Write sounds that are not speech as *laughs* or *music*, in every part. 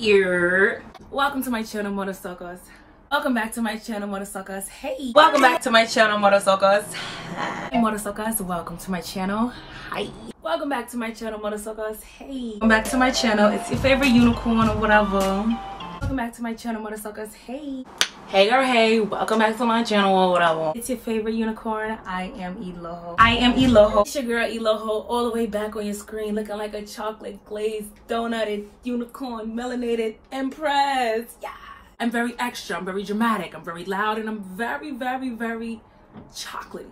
Here. Welcome to my channel, Motorsuckers. Welcome back to my channel, Motorsuckers. Hey. Welcome back to my channel, Motorsuckers. Hey, Motorsuckers. Welcome to my channel. Hi. Welcome back to my channel, Motorsuckers. Hey. Welcome back to my channel. It's your favorite unicorn or whatever. Welcome back to my channel, Motorsuckers. Hey. Hey girl, hey, welcome back to my channel or whatever. It's your favorite unicorn. I am Eloho. I am Eloho. It's your girl Eloho all the way back on your screen looking like a chocolate glazed donutted unicorn melanated empress. Yeah. I'm very extra, I'm very dramatic, I'm very loud, and I'm very, very, very chocolatey.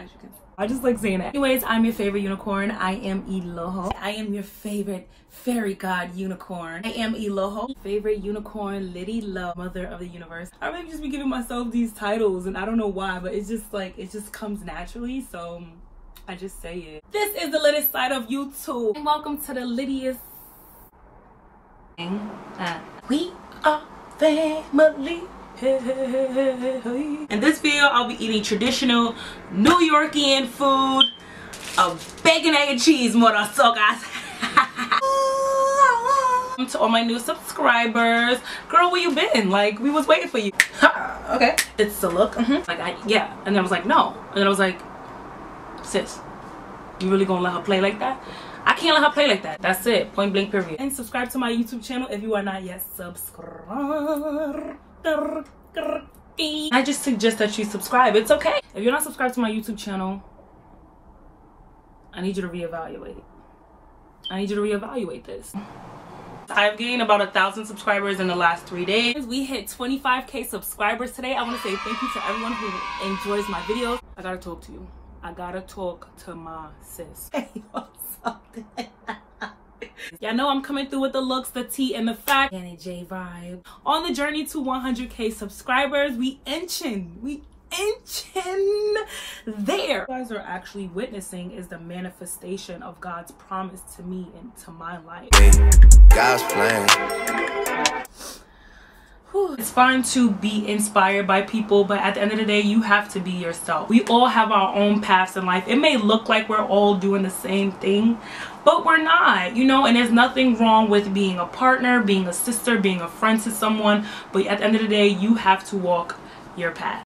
As you can see. I just like saying that. Anyways, I'm your favorite unicorn. I am Eloho. I am your favorite fairy god unicorn. I am Eloho. Favorite unicorn, Liddy Love, mother of the universe. I really just be giving myself these titles and I don't know why, but it's just like, it just comes naturally. So I just say it. This is the latest side of YouTube. And welcome to the Lydia's. Uh, we are family. In this video, I'll be eating traditional New Yorkian food of bacon, egg, and cheese, guys. *laughs* to all my new subscribers. Girl, where you been? Like, we was waiting for you. *laughs* okay. It's the look. Mm -hmm. Like, I, yeah. And then I was like, no. And then I was like, sis, you really gonna let her play like that? I can't let her play like that. That's it. Point blank period. And subscribe to my YouTube channel if you are not yet subscribed. I just suggest that you subscribe. It's okay. If you're not subscribed to my YouTube channel, I need you to reevaluate. I need you to reevaluate this. I've gained about a thousand subscribers in the last three days. We hit 25k subscribers today. I want to say thank you to everyone who enjoys my videos. I gotta talk to you. I gotta talk to my sis. *laughs* Hey, what's up? Y'all know I'm coming through with the looks, the tea, and the fact. Janet J vibe. On the journey to 100k subscribers, we inching. We inching there. What you guys are actually witnessing is the manifestation of God's promise to me and to my life. God's plan. It's fine to be inspired by people, but at the end of the day, you have to be yourself. We all have our own paths in life. It may look like we're all doing the same thing, but we're not, you know, and there's nothing wrong with being a partner, being a sister, being a friend to someone, but at the end of the day, you have to walk your path.